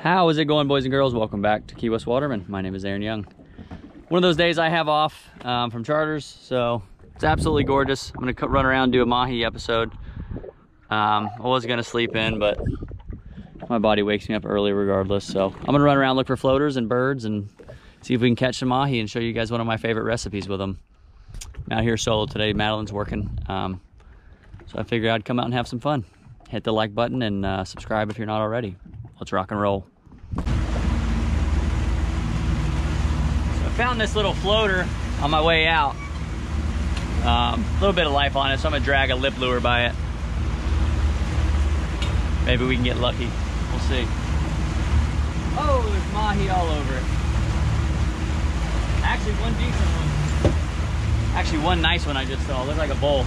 How is it going, boys and girls? Welcome back to Key West Waterman. My name is Aaron Young. One of those days I have off um, from charters, so it's absolutely gorgeous. I'm gonna run around do a mahi episode. Um, I was gonna sleep in, but my body wakes me up early regardless. So I'm gonna run around look for floaters and birds and see if we can catch some mahi and show you guys one of my favorite recipes with them. I'm out here solo today. Madeleine's working, um, so I figured I'd come out and have some fun. Hit the like button and uh, subscribe if you're not already. Let's rock and roll. So I found this little floater on my way out. Um, a little bit of life on it, so I'm gonna drag a lip lure by it. Maybe we can get lucky. We'll see. Oh, there's mahi all over it. Actually, one decent one. Actually, one nice one I just saw. Looked like a bowl.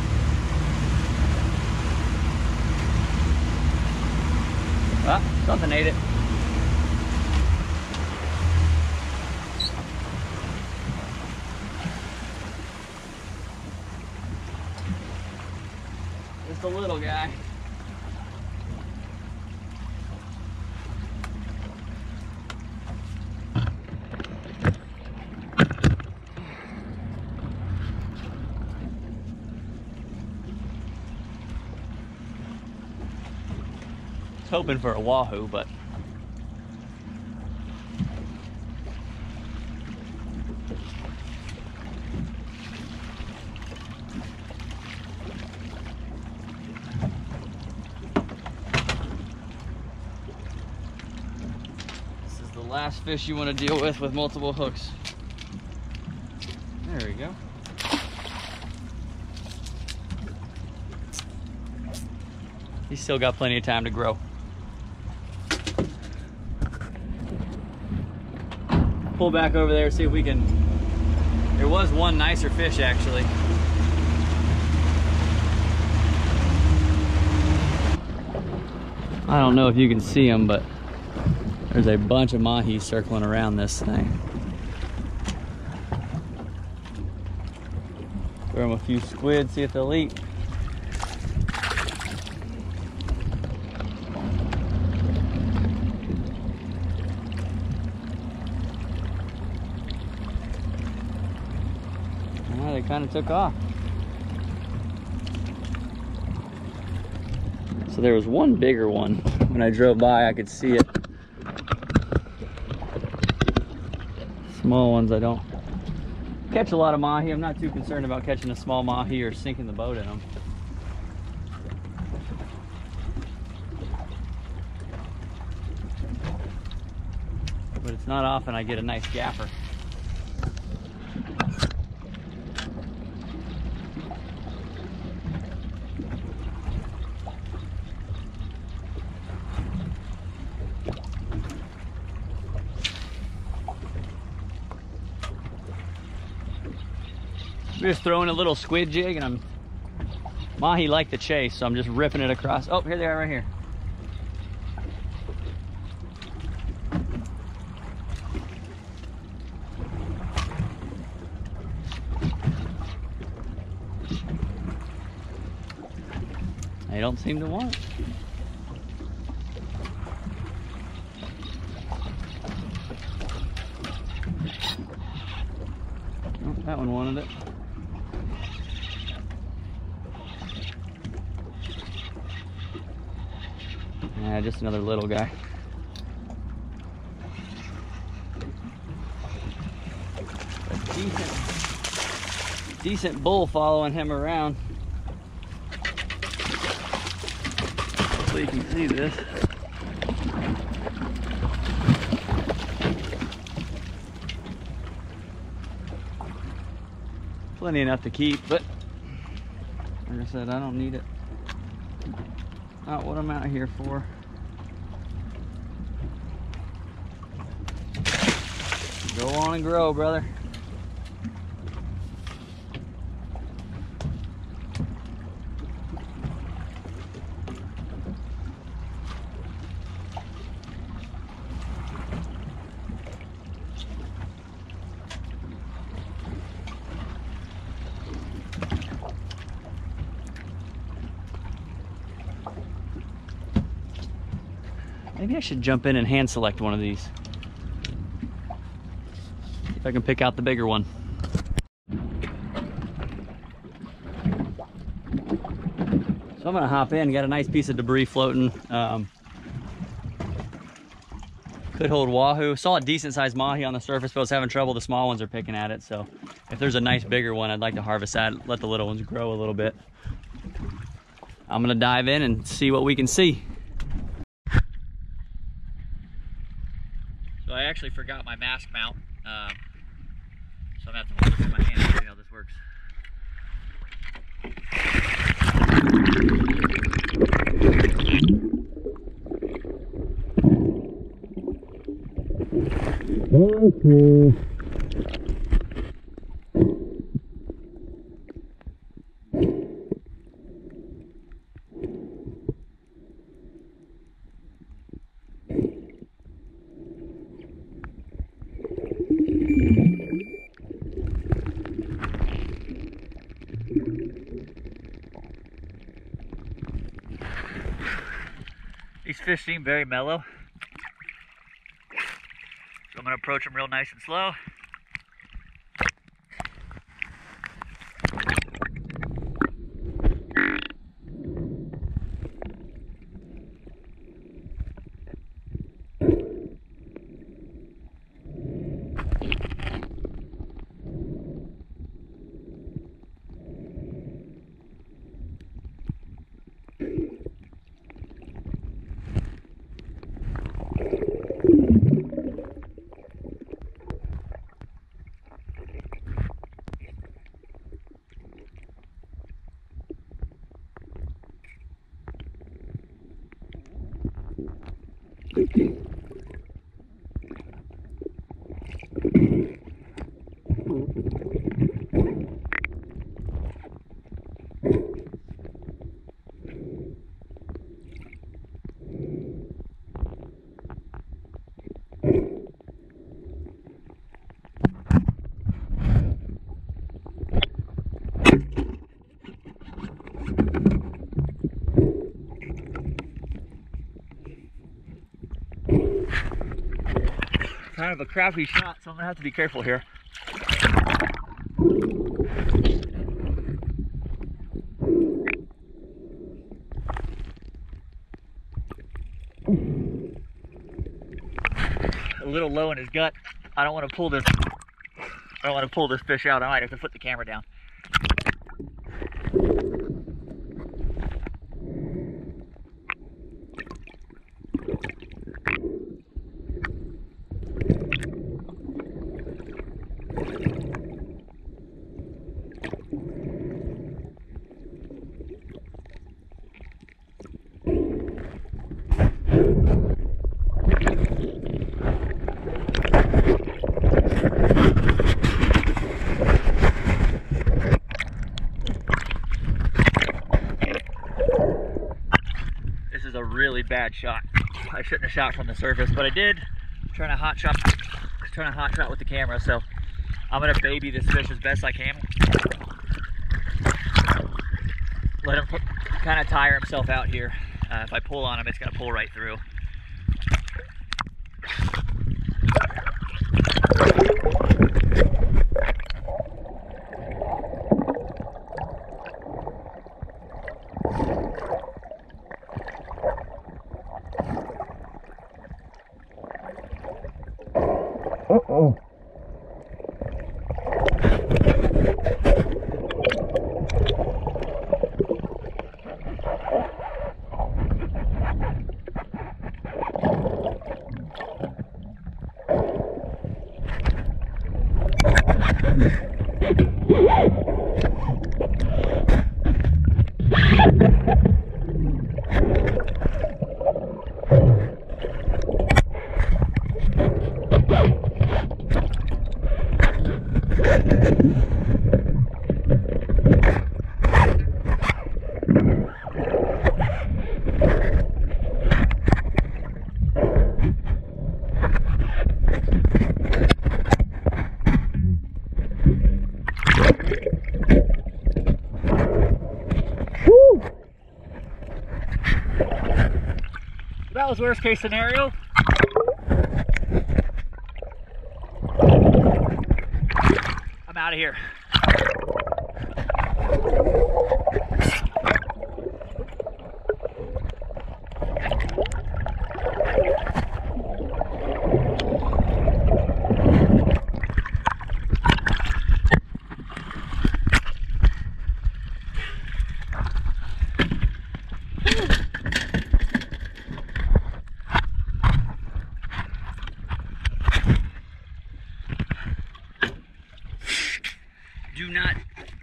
Something ate it. Just a little guy. Hoping for a wahoo, but this is the last fish you want to deal with with multiple hooks. There we go. He's still got plenty of time to grow. Pull back over there, see if we can. There was one nicer fish actually. I don't know if you can see them, but there's a bunch of mahi circling around this thing. Throw them a few squid, see if they'll eat. Took off. So there was one bigger one. When I drove by, I could see it. Small ones, I don't catch a lot of mahi. I'm not too concerned about catching a small mahi or sinking the boat in them. But it's not often I get a nice gaffer. I'm just throwing a little squid jig and I'm mahi like the chase, so I'm just ripping it across. Oh, here they are right here. They don't seem to want. Oh, that one wanted it. Yeah, just another little guy. Decent, decent bull following him around. Hopefully you can see this. Plenty enough to keep, but like I said, I don't need it. Not what I'm out here for. Go on and grow, brother. Maybe I should jump in and hand select one of these. If I can pick out the bigger one. So I'm gonna hop in, got a nice piece of debris floating. Um, could hold wahoo. Saw a decent sized mahi on the surface, but I was having trouble. The small ones are picking at it. So if there's a nice bigger one, I'd like to harvest that, let the little ones grow a little bit. I'm gonna dive in and see what we can see. So I actually forgot my mask mount. Um, so I'm gonna have to hold this in my hand to see how this works. Okay. These fish very mellow. So I'm gonna approach them real nice and slow. de que Kind of a crappy shot, so I'm gonna have to be careful here. A little low in his gut. I don't want to pull this. I don't want to pull this fish out. I might have to put the camera down. This is a really bad shot. I shouldn't have shot from the surface, but I did. trying to hot shot, trying to hot shot with the camera. So I'm gonna baby this fish as best I can. Let him kind of tire himself out here. Uh, if I pull on him, it's gonna pull right through. Uh-oh. That was worst case scenario. Out of here. Do not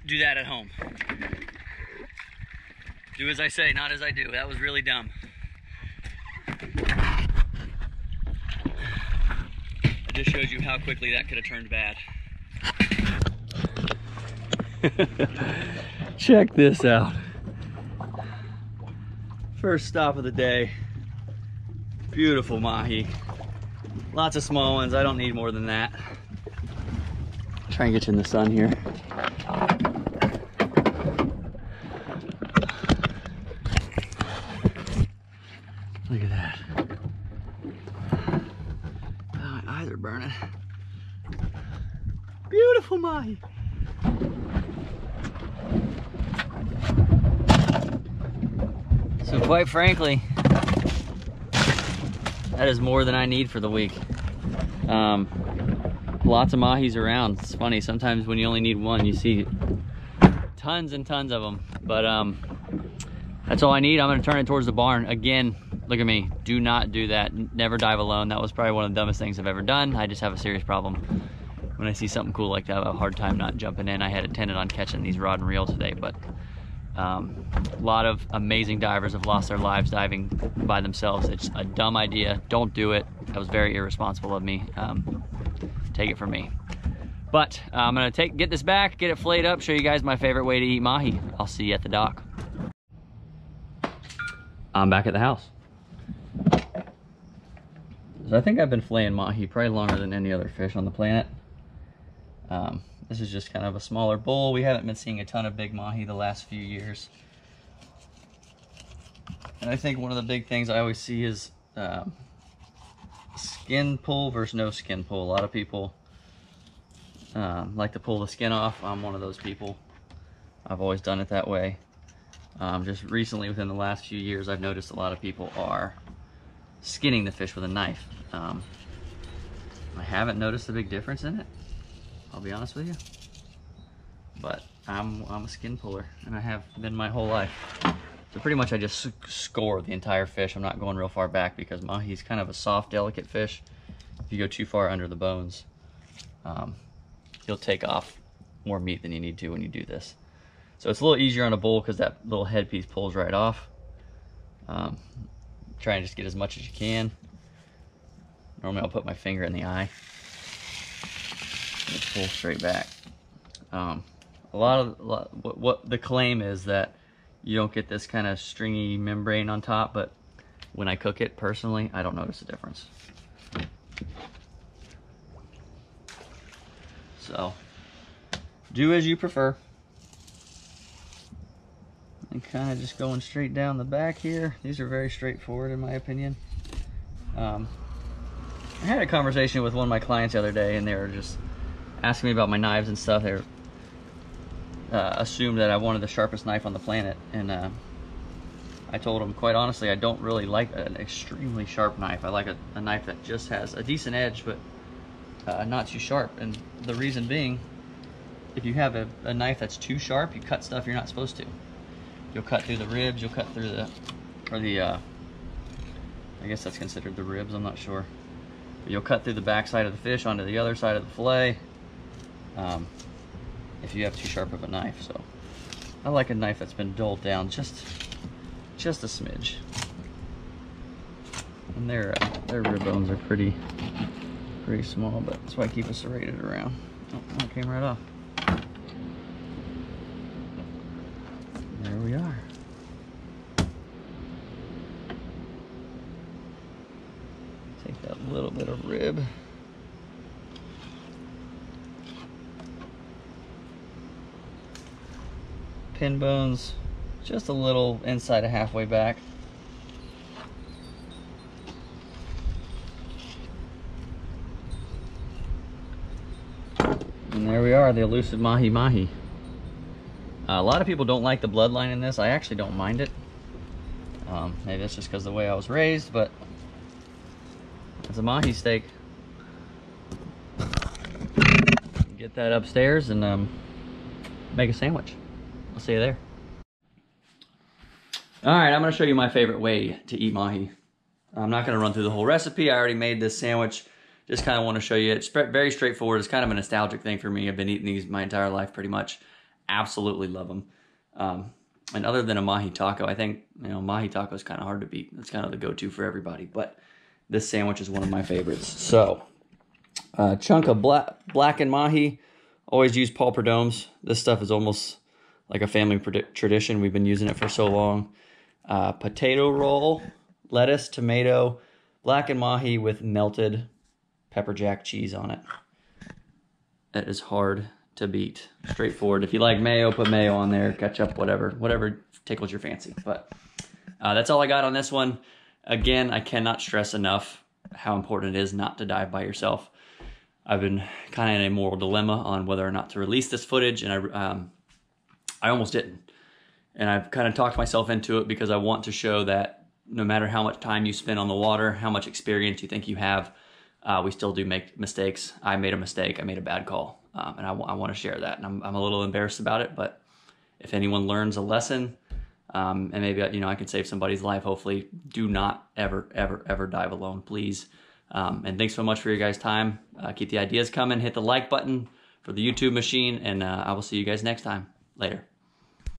do that at home. Do as I say, not as I do. That was really dumb. I just showed you how quickly that could have turned bad. Check this out. First stop of the day. Beautiful mahi. Lots of small ones. I don't need more than that. Try and get you in the sun here. Look at that. Oh, my eyes are burning. Beautiful mahi. So quite frankly, that is more than I need for the week. Um, lots of mahis around. It's funny, sometimes when you only need one, you see tons and tons of them. But um, that's all I need. I'm gonna turn it towards the barn. Again, look at me, do not do that. Never dive alone. That was probably one of the dumbest things I've ever done. I just have a serious problem. When I see something cool like that, I have a hard time not jumping in. I had intended on catching these rod and reel today, but um, a lot of amazing divers have lost their lives diving by themselves. It's a dumb idea. Don't do it. That was very irresponsible of me. Um, take it from me. But uh, I'm gonna take get this back, get it flayed up, show you guys my favorite way to eat mahi. I'll see you at the dock. I'm back at the house. So I think I've been flaying mahi probably longer than any other fish on the planet. Um, this is just kind of a smaller bull. We haven't been seeing a ton of big mahi the last few years. And I think one of the big things I always see is um, skin pull versus no skin pull. A lot of people um, like to pull the skin off. I'm one of those people. I've always done it that way. Um, just recently, within the last few years, I've noticed a lot of people are skinning the fish with a knife. Um, I haven't noticed a big difference in it. I'll be honest with you. But I'm, I'm a skin puller, and I have been my whole life. So pretty much I just score the entire fish. I'm not going real far back because mahi's kind of a soft, delicate fish. If you go too far under the bones, um, you'll take off more meat than you need to when you do this. So it's a little easier on a bull because that little headpiece pulls right off. Um, try and just get as much as you can. Normally I'll put my finger in the eye. And pull straight back. Um, a lot of a lot, what, what the claim is that you don't get this kind of stringy membrane on top, but when I cook it personally, I don't notice a difference. So, do as you prefer. And kind of just going straight down the back here. These are very straightforward in my opinion. Um, I had a conversation with one of my clients the other day and they were just asking me about my knives and stuff. They were, uh, assumed that I wanted the sharpest knife on the planet. And uh, I told them, quite honestly, I don't really like an extremely sharp knife. I like a, a knife that just has a decent edge, but uh, not too sharp. And the reason being, if you have a, a knife that's too sharp, you cut stuff you're not supposed to. You'll cut through the ribs, you'll cut through the, or the, uh, I guess that's considered the ribs, I'm not sure. But you'll cut through the back side of the fish onto the other side of the fillet um, if you have too sharp of a knife. So I like a knife that's been dulled down just, just a smidge. And their, uh, their rib bones are pretty, pretty small, but that's why I keep a serrated around. Oh, that came right off. There we are. pin bones just a little inside of halfway back. And there we are, the elusive Mahi Mahi. Uh, a lot of people don't like the bloodline in this. I actually don't mind it. Um, maybe that's just because the way I was raised, but it's a Mahi steak. Get that upstairs and um, make a sandwich. I'll see you there. All right, I'm gonna show you my favorite way to eat mahi. I'm not gonna run through the whole recipe. I already made this sandwich. Just kind of want to show you. It's very straightforward. It's kind of a nostalgic thing for me. I've been eating these my entire life pretty much. Absolutely love them. Um, and other than a mahi taco, I think you know mahi taco is kind of hard to beat. It's kind of the go-to for everybody. But this sandwich is one of my favorites. So, uh, chunk of black blackened mahi. Always use Paul Prudhomme's. This stuff is almost like a family tradition. We've been using it for so long. Uh, potato roll, lettuce, tomato, blackened mahi with melted pepper jack cheese on it. That is hard to beat. Straightforward. If you like mayo, put mayo on there, ketchup, whatever, whatever tickles your fancy. But uh, that's all I got on this one. Again, I cannot stress enough how important it is not to dive by yourself. I've been kind of in a moral dilemma on whether or not to release this footage, and I, um, I almost didn't. And I've kind of talked myself into it because I want to show that no matter how much time you spend on the water, how much experience you think you have, uh, we still do make mistakes. I made a mistake. I made a bad call um, and I want to share that. And I'm, I'm a little embarrassed about it, but if anyone learns a lesson, um, and maybe you know I can save somebody's life. Hopefully, do not ever, ever, ever dive alone, please. Um, and thanks so much for your guys' time. Uh, keep the ideas coming. Hit the like button for the YouTube machine, and uh, I will see you guys next time. Later.